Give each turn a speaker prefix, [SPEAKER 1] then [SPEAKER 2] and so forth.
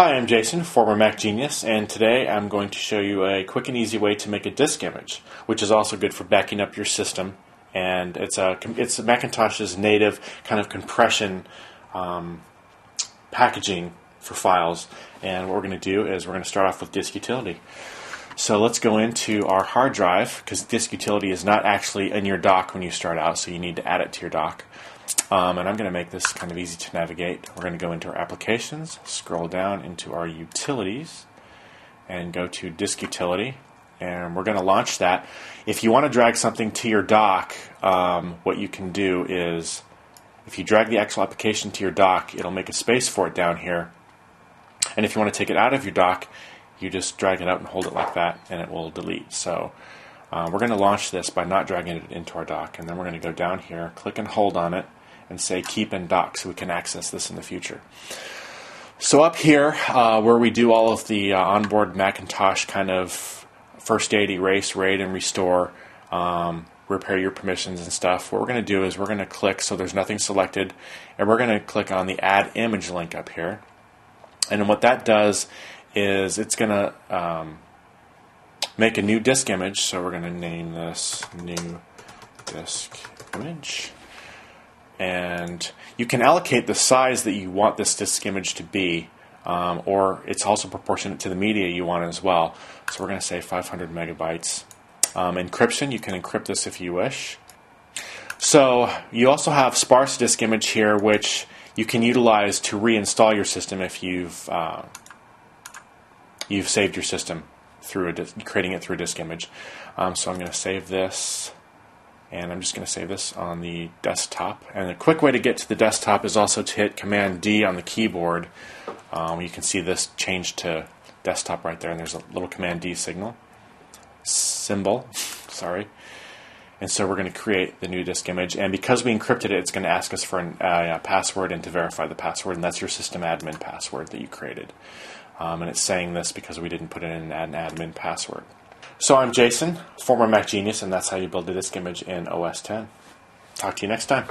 [SPEAKER 1] Hi, I'm Jason, former Mac Genius, and today I'm going to show you a quick and easy way to make a disk image, which is also good for backing up your system. And it's a it's Macintosh's native kind of compression um, packaging for files. And what we're going to do is we're going to start off with disk utility. So let's go into our hard drive because disk utility is not actually in your dock when you start out, so you need to add it to your dock. Um, and I'm going to make this kind of easy to navigate. We're going to go into our applications, scroll down into our utilities, and go to disk utility. And we're going to launch that. If you want to drag something to your dock, um, what you can do is if you drag the actual application to your dock, it'll make a space for it down here. And if you want to take it out of your dock, you just drag it out and hold it like that, and it will delete. So uh, we're going to launch this by not dragging it into our dock, and then we're going to go down here, click and hold on it, and say keep in dock so we can access this in the future. So up here, uh, where we do all of the uh, onboard Macintosh kind of first aid, erase, raid, and restore, um, repair your permissions and stuff, what we're going to do is we're going to click so there's nothing selected, and we're going to click on the add image link up here. And what that does is it's going to um, make a new disk image. So we're going to name this new disk image and you can allocate the size that you want this disk image to be, um, or it's also proportionate to the media you want as well. So we're going to say 500 megabytes. Um, encryption, you can encrypt this if you wish. So you also have sparse disk image here, which you can utilize to reinstall your system if you've uh, you've saved your system through a creating it through disk image. Um, so I'm going to save this and I'm just going to save this on the desktop. And a quick way to get to the desktop is also to hit Command D on the keyboard. Um, you can see this change to desktop right there, and there's a little Command D signal symbol. Sorry. And so we're going to create the new disk image, and because we encrypted it, it's going to ask us for a uh, password and to verify the password, and that's your system admin password that you created. Um, and it's saying this because we didn't put in an admin password. So I'm Jason, former Mac Genius, and that's how you build a disk image in OS 10. Talk to you next time.